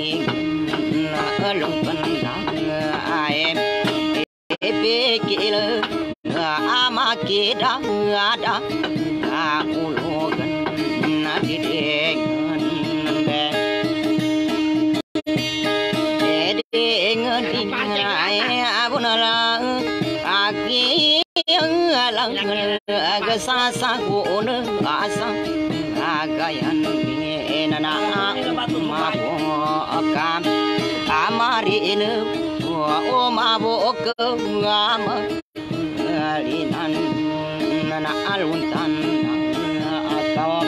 wadan di alung pandang aem epekil amakida ada akulogan nadidengan ngan dingai abunala aki lang ga sa sa ko ne asa agayan ni na na ma bo kam amari ne o ma bo ke ngam ali nan na maboka amarine o maboka alinan na aluntan atau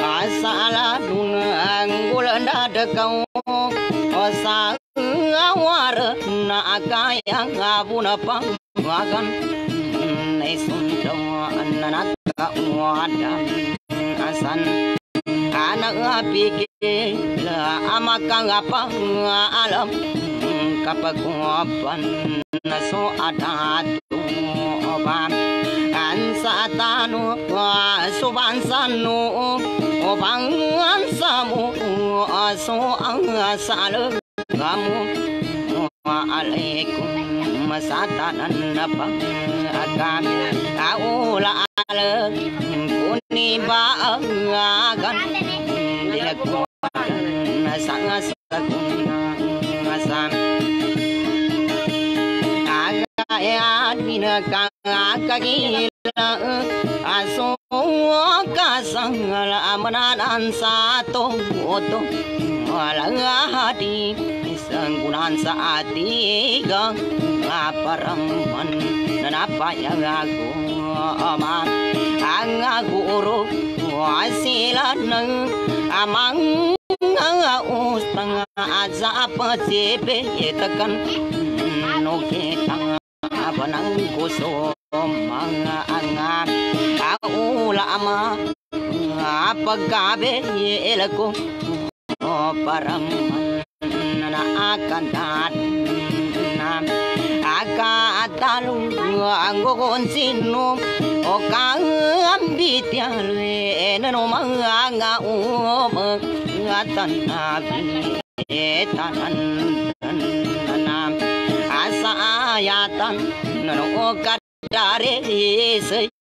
asala dunggul dadekau osa awar na kaya ngabuna pangagan Nai sundong anak kau adam asan. Anak apike la amakang apa alam. Kapaguapan na so adat oban ansa tanu suban sanu obang ansamu so ang salu kamu alaikum masatanan apa akan aula ala kuni ba agan dilakwa sanga sakun asam aga ya dina ka gila aso ka sangala amanan sato oto wala hati sanggunan sa atiga ngaparaman nanapayang ako aman ang guru wasila ng amang nga ustang aza pasipe yetakan no kitang abanang gusto mga angan aulama pagkabe yelako param na akan tat na akatalu ang gokon sino o kang ambitya lwe no mga etanan nanam asa ayatan no kadare se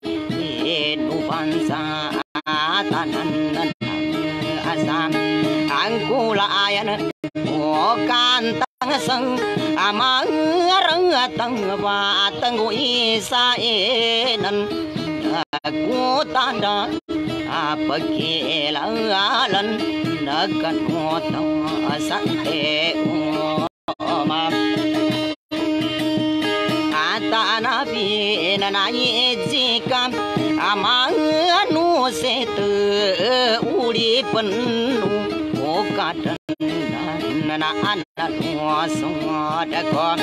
nupansa atanan asam la kulayan o kantang sang amang rang tang ba tang isa enan aku tanda apa kelalan nakan na asante oma ata nabi nanai nu amang anu setu uri penu okatan na anak semua dakon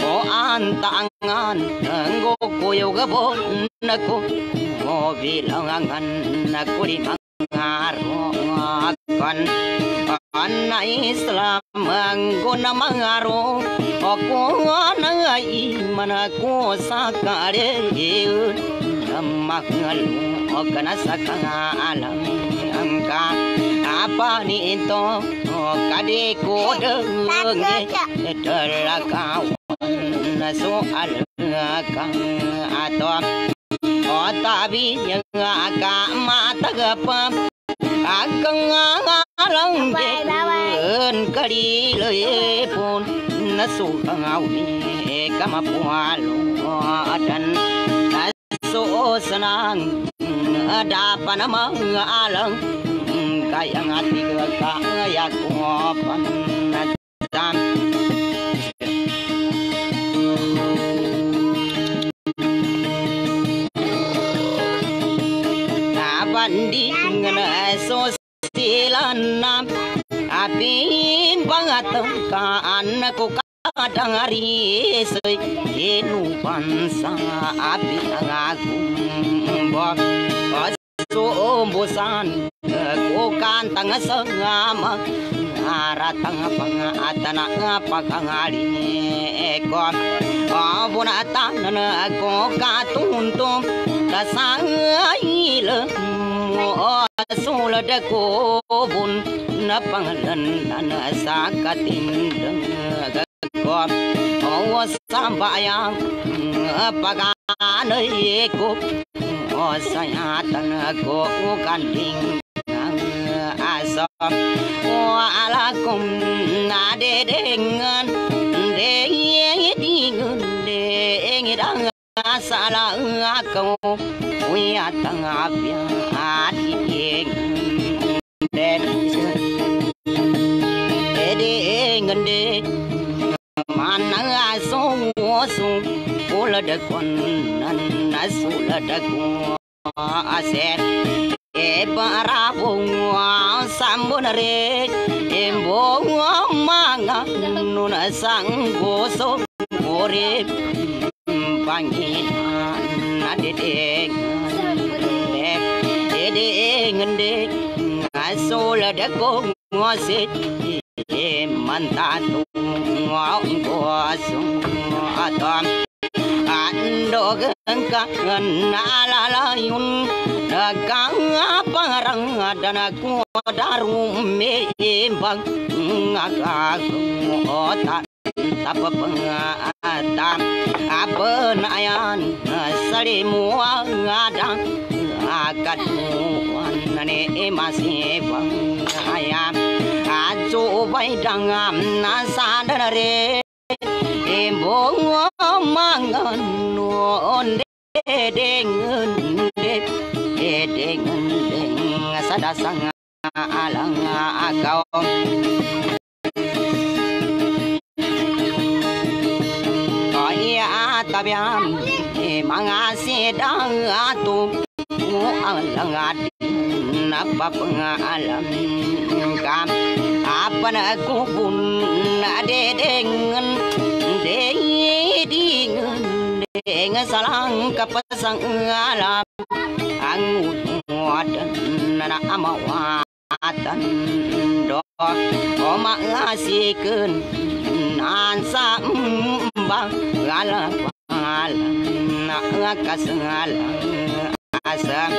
o antangan nggo kuyo gabon nako o bilangan nako di mangarokan ana islam nggo na mangaro o ko na iman ko sakare namangalu o kana sakang angka apa ni itu? Kade kode terlakawan soal kang atau oh tapi yang agak mata gapa akang alang ben kali le pun nasu ngawi kamapualo dan so senang ada apa nama alang? Kaya ngati kaya kuapan dan di ngana so silanam api bangat ka anako kadang hari soi enu pansa api tangakum bo so bosan ko kan tanga sangama aratang pangatana pakangali ko abuna tanana ko katuntum kasangail mo sula de ko bun na pangalan na sa katin sakatin ko o sambayang paganay ko o sayatan ko kanding aso o alakum na de dengan de dingun de ngidang sala ko uya tangapya adi den su ola de kon nan na so la de ko asen e para bong sambon re e bong manga nuna sang go so ore pangi na de de de de ngende so la de ko ngose e manta tu ngong ko sung atam ando gengka ala la yun kang parang dana ko darum me bang ngaka ko ta tap pengata apa nayan sari mua ngadang akat muan ne masih bang ayam ajo rằng dangam na sadare embo mangan non de dengan de dengan deng sadasang alang akau Kaya tabiam mga tu atu alang adin napapangalam kam apa nak kubun ade dengan de dengan dengan salang kapasang alam ang wadan na amawatan do o maasikan nan sa mbang ala ala na kasangalang asang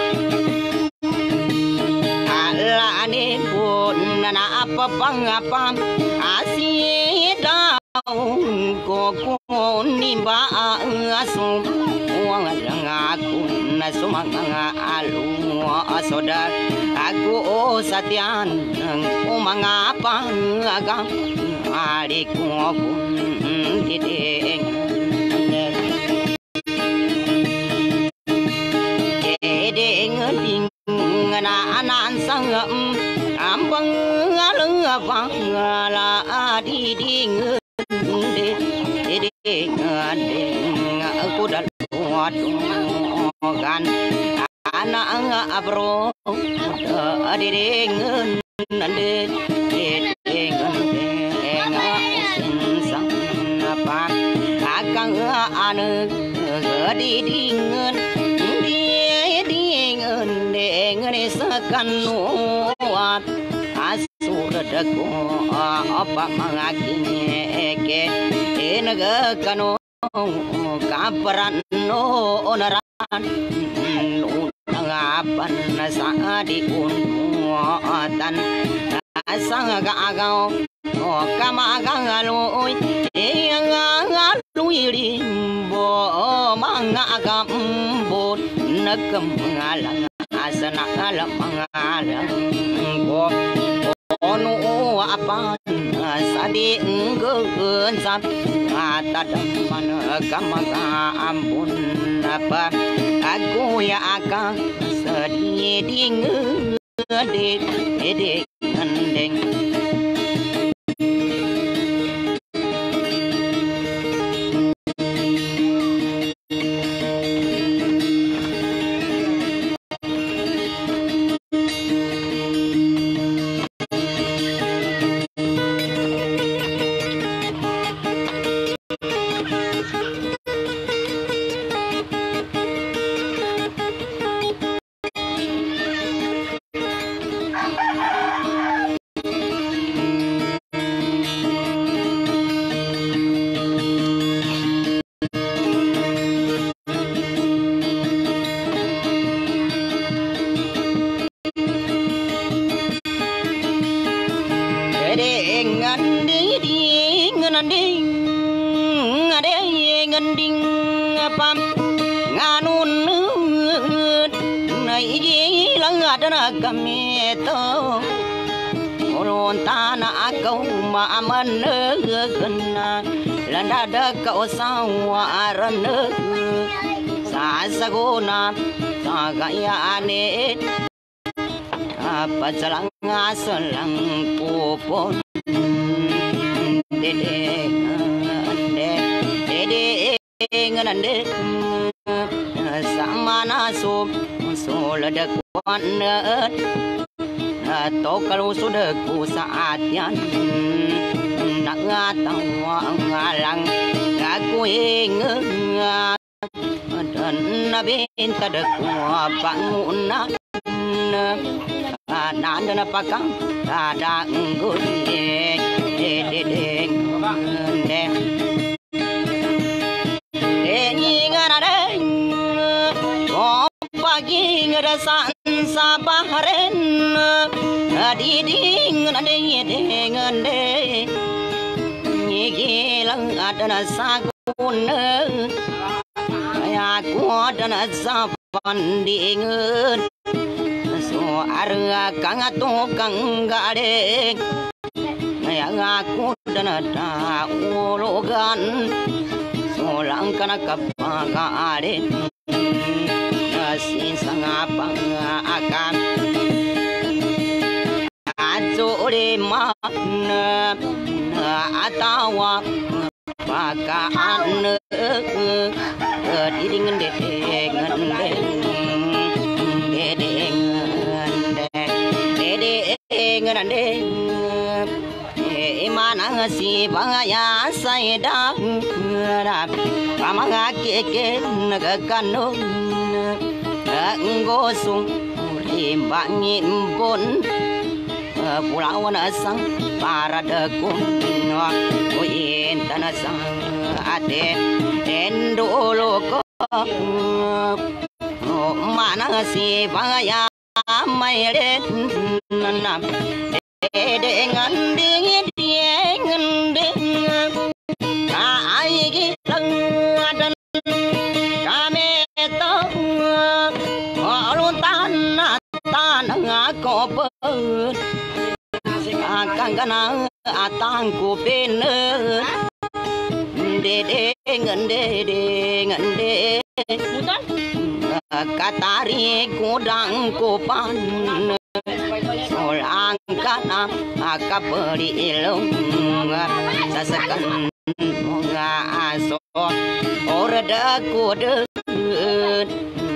ala ni pun nana apa pang apa asih daun koko nimba asum uang yang aku nasumang mga alu. Asodar aku satian ku mga pang agam. Adik ku pun titik na anan sangam ambang alung abang la di ding đi đi de aku dal gan anak abro de de nande de de ngan usin sang apa akang anu đi đi dingan de ngane sakan dako apa mangakin ke. Enaga kano kaparan onaran mm, nangapan sa di unuatan asang agaw o kamagang e aloy iyang aloy limbo mga agambon nagkamangalang asa nakalamang ko ono apan sa di nggen sa atadaman kamagaambon apa aku ya aka sadi ding de de landa da kau sawa arana sa sagona sa gaya ane apa jalang ngaselang popon dede ande dede nganande sama so sola da kwana to kalau sudah ku saat yan nak ngatawa alang aku ingat dan nabi tada ku panguna nan dan pakang tada ngune dedeng dedeng pagi ngerasan sabaharen adi ding nande ding nande ngilang adana sagun, ya ku adana sapan dingun so arga kang atu kang gade, ya aku dana ta ulogan. So langkana kapagade sin sangapang akan Azore mana atawa pakaan didingan dedengan dedengan dedengan dedengan mana si bangaya saya dah pamanga keke nagakanong ngosong rimbangi pun pulau nasang para dekung uin tanasang ate endolo ko. Mana si bangaya mayre nanam e dengan dingin e dengan dengan ai gilang dan tanah koper kang kana atang ko pene de de ngan de de ngan de katari kudang ko pan solang kana akapari ilong sasakan mga aso orada ko de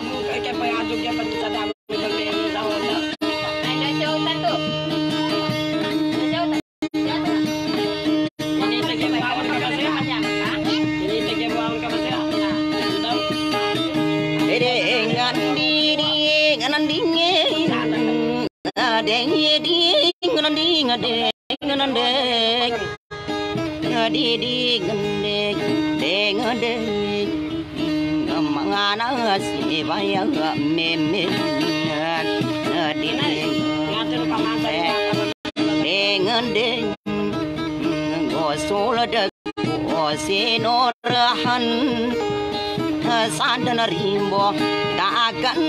de mata ka kupang maadam sudik abang nghe rimbo dagan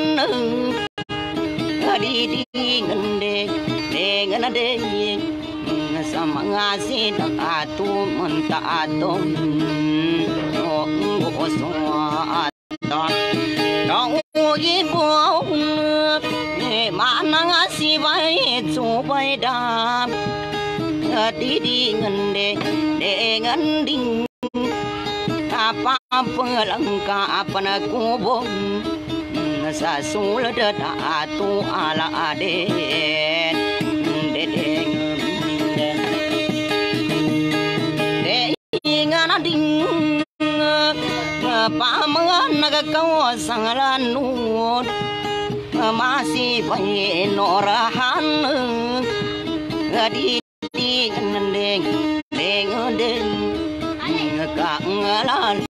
di di ngende dengan de sama ngasi atu menta atu no go so ata no ibu mana ngasi bai chu bai da đi đi ngân đề để ngân kubong sa sulat da tu ala ade de de de ngana ding pa mga nagakaw norahan di di ngendeng deng deng kangalan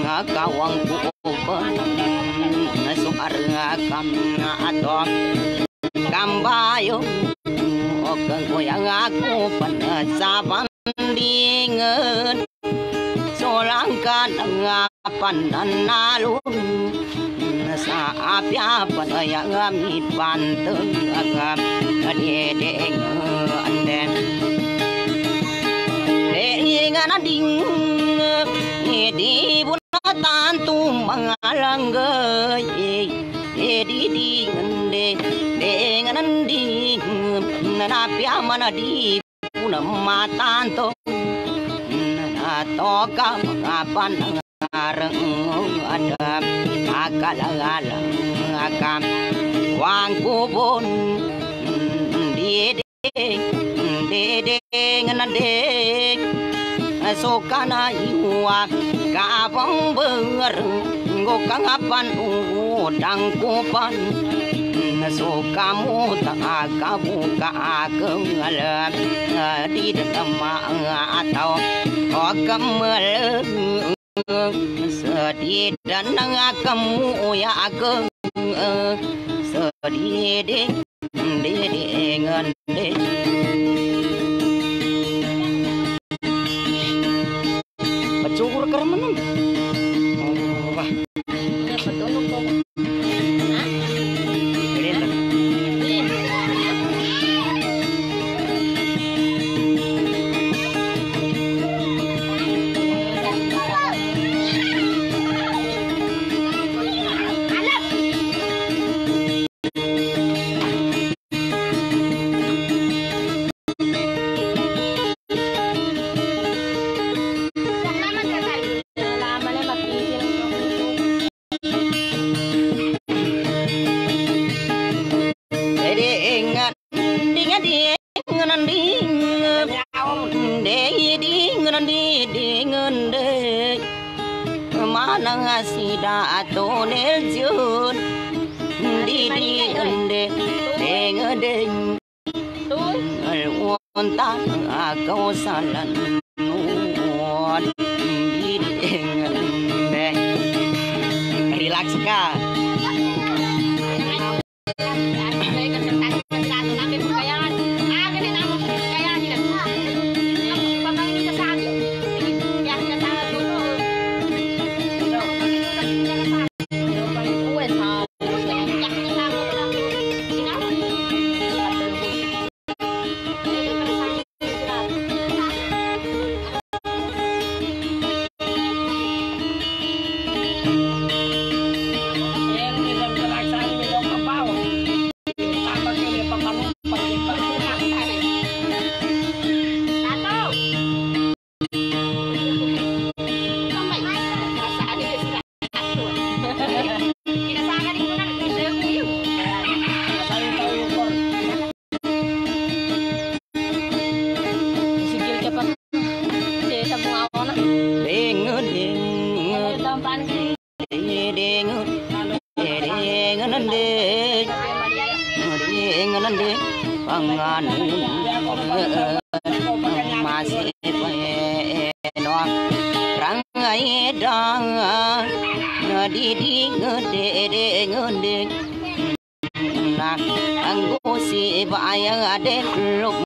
ngakawang kuban nasuar ngakam ngatom kambayo okang koyang aku panasapan dingin solangkan ngapan dan nalun sa apya panaya ngamit panteng agam ngã anden Dengan ading di bunatan tu mangalanggay di di dengan de dengan anding nanapya manadi punam matan to na to natoka mangapan areng ada akala akam wang kubon di de de de ngana de so kana iwa ka bong ber go kang apan u dang kupan so kamu ta ka bu ka ke ngala di dama atau o kamal sedih dan kamu ya ke sedih de de de ngan de Thank you. Rangai à, để để di để. Dengar dengar anggo si bay ngang đến lúc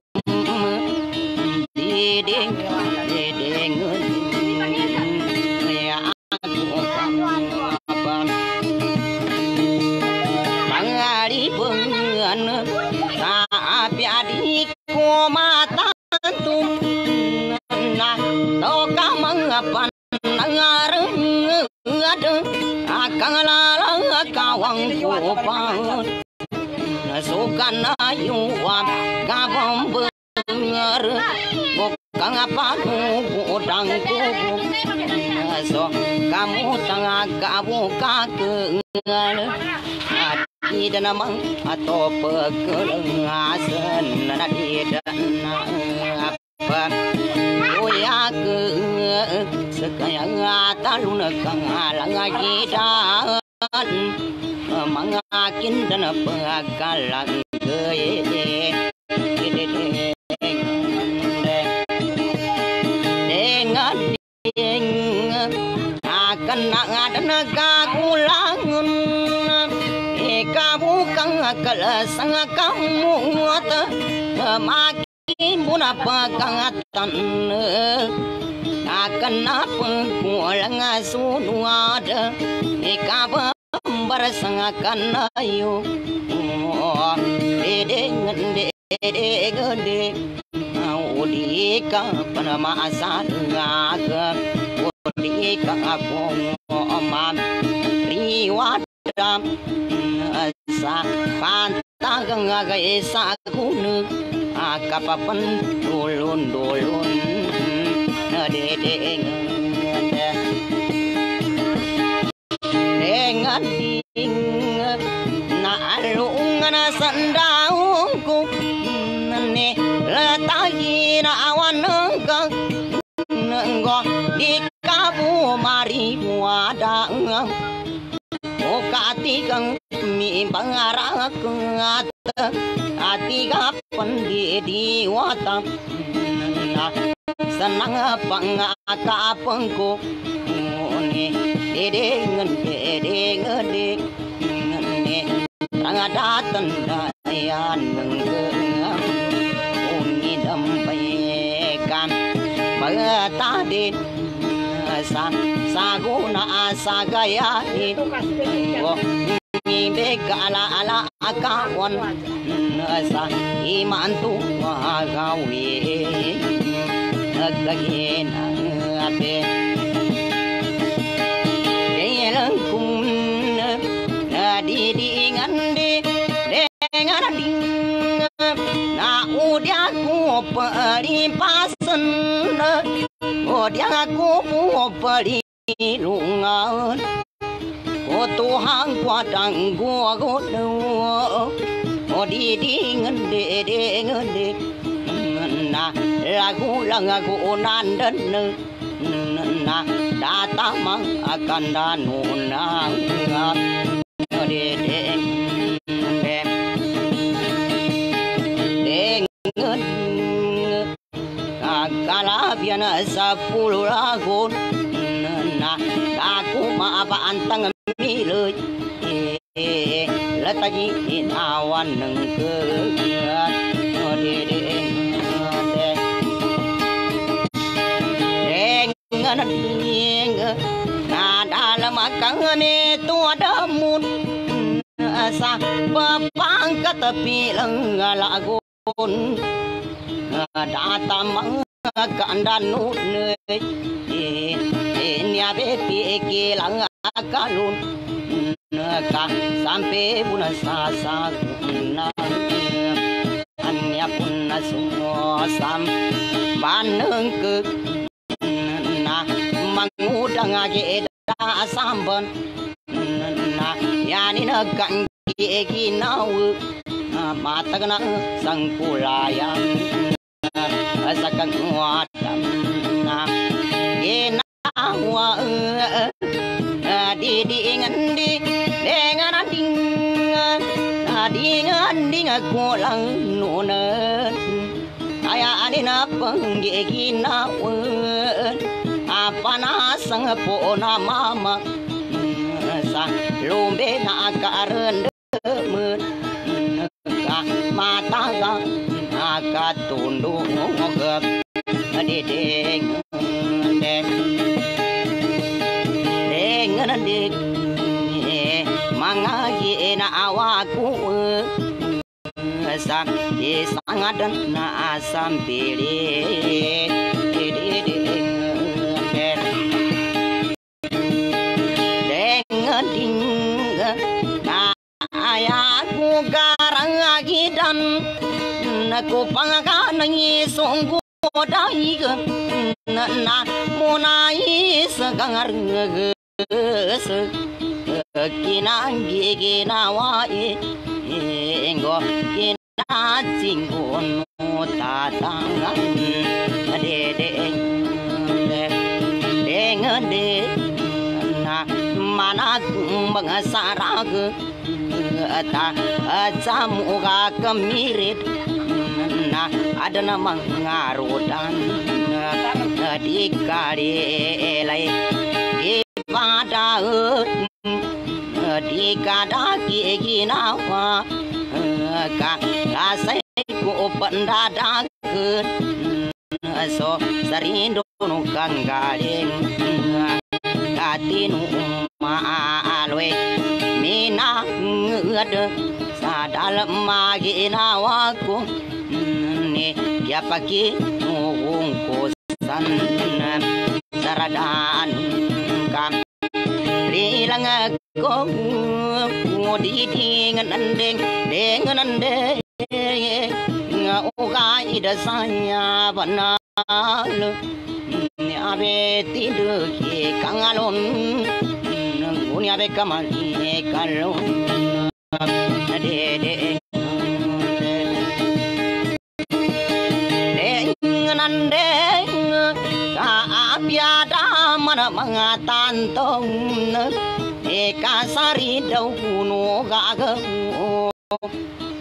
mengapan Nangareng Ada Akang lalang kawa bangku pang sukan ayuam gabam bengar bukan apa udang kubu so kamu tengah kamu kakengal hati dan namang atau pekelengasan nadi dan apa Oya ke sekaya talun kangalang kita mangakin dan pengakalan ke dengan ding akan ngadan kagulangun kamu kang kelasang kamu makin buna pagangatan akan apa để, sunuada ikaba bersangkan ayo dede ngende dede gede udi ka panama asal ngaga udi ka aku omam riwadam sa pantang ngaga isa kunu akapapan dulun dulun dede ngende dengan ding na alung na sandaung ku ne letahi na awan ka ngo di kabu mari wadang o kati kang mi pangarak ngat ati ka pandi di wata watam senang pangakapengku ni dede ngede ngede ngede ranga datan dayan nengge uni dampaikan bagata de sa saguna asagaya di ni begala ala akawan sa iman tu wagawi nagkahin ate Dengan kun di dengan di dengan ding na udia ku peripasan udia ku peri qua gót Tuhan kuatang đi đi, ngân di đi, ngân dengan ngân na lagu lang đơn nandan na data mang akan danunang de de dengan kalabian sepuluh lagu na aku maapantang milut letaji awan nengke de de dengan ding na dalam kami tua damun sa bapang katapi lang lagun data mang kandanut ne nya bepi kilang kalun ka sampai sa sa na anya pun sumo sam, maneng ke na. Mangudang age da samban na. Yani na kan ki ginaw matag na sangkulaya sa kan wadam na ginawa di di ngandi dengan ding di ngandi ngakulang nunan aya anina panggiginawan apa na sang po na mama sa lumbe na karen demen ka mata ka akatundung ngogap diding deng deng ding mangahi na awaku sa isangadan na asam pili dengan na Daya ku garang agidan Naku pangakanangi sunggu dai ga Na na munai segangar se ginawa e Enggo kina cinggon tatangan Dede Dengan de, Na mana kumbang sarag Ta Acamuga kemirit Na ada đi uh, cả Di kia elai nào di cả đã ginawa ka lasai đã đã kun so sarindo no kangaling uh, katinu maalwe mina ngad sa dalam maginawa ko uh, ni kya paki nuhung ko san saradan kam rilang ko di di ngan deng deng ngan de nga uga ida saya banal ni nhà tidu ki kangalon nguni abe để để kalon ngân de ngan cả ka đã mana mga tantong eka sari dau kuno gaga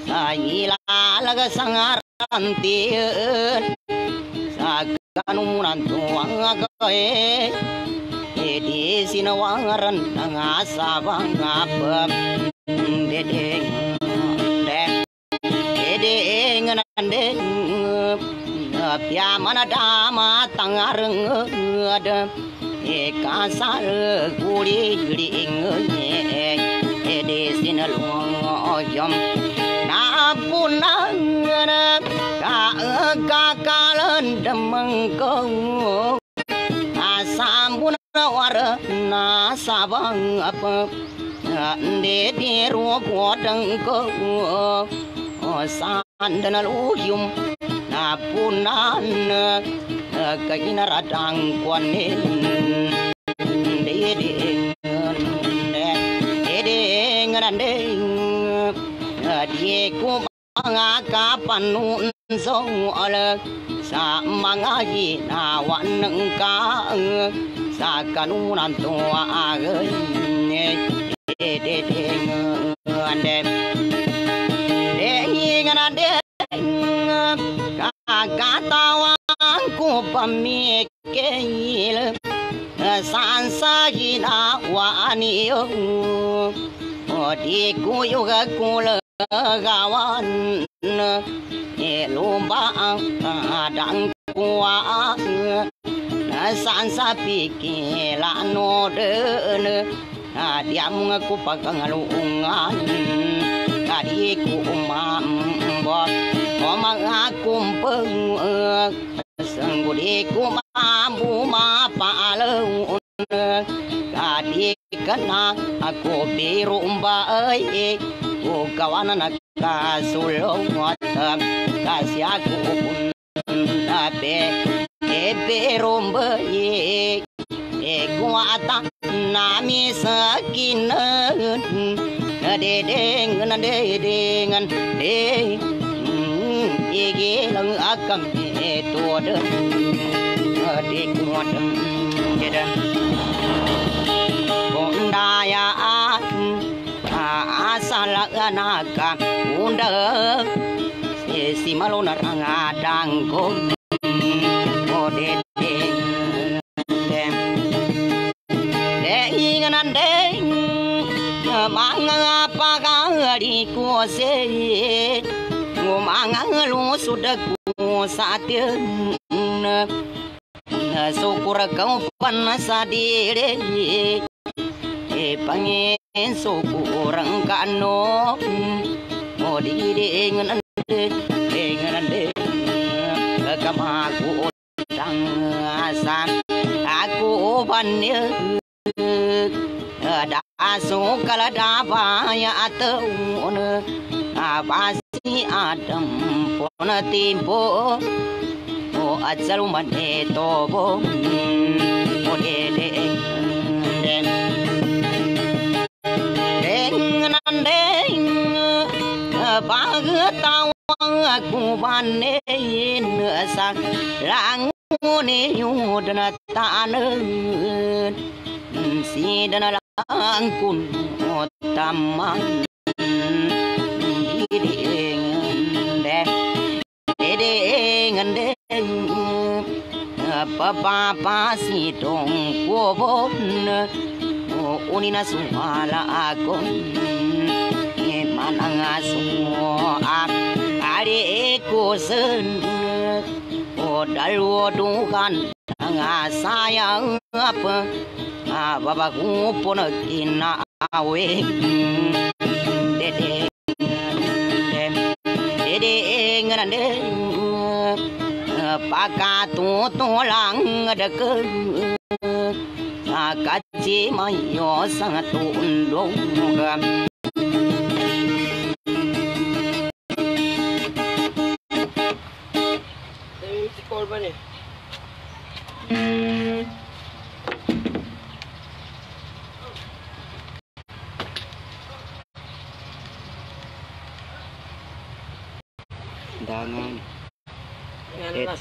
sa ilalaga sangaran tiyan sa kanunan tuwang agae edi sinawangaran ng asabang apam dedeng deng dedeng nandeng pya mana dama tangareng ada e kasar guri guri ngenye e de sinalong yom na punang ka ka kalen demengkong asampun warna sabang apa de de ro kodeng ko san danaluyum na punan kainaradang kwanin dedeng dedeng randeng die ku mga kapanun song ala sa mga ginawa ng cá sa kanunan tuwa agay dedeng andem dedeng tao kakatawan ko pamikil saan sa ginawa niyo o di ko yung kulagawan ilumba ang kadang kuwa saan sa pikilan no den na diam ko pagangalungan kadi ko umambot o mga kumpeng sanggudi ko mambu mapalaw kadi kana ako birumba ay o kawanan nagkasulong at kasi ako puntabe e birumba ye e kuwata nami sakinan nadedeng nadedengan de ege lang akam itu ada di kuadem jeda bondaya asal anaka unda si malona rangadang ko ode inganan deng manga pagari ko se ngomanga sudah ku satin syukur kau panas adire e pangen syukur kano mo di dengan dengan kamaku utang asan aku banyak Baso kalada baya ataun Abasi adam pona ba. O atsaru mane tobo O de de den ba den ta tawang ku bane nửa sak lang ni ta tanen si dana lang kun taman de ba ba ba, si tong e, e, ko bon unina sumala ako e mananga sumo ak are ko sen o, dal, wo, du kan nga, sa, ya ap sayang apa baba ku pon na awe dede dede de de de de ngana de e, kaci mayo sang tu undong Si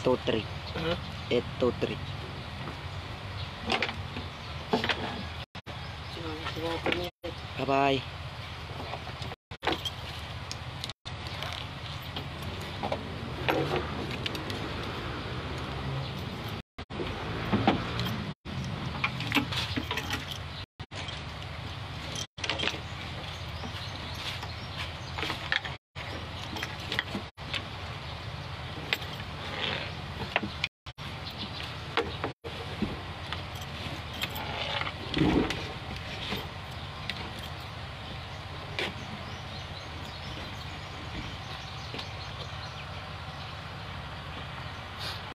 823. Uh -huh. 823. Bye-bye.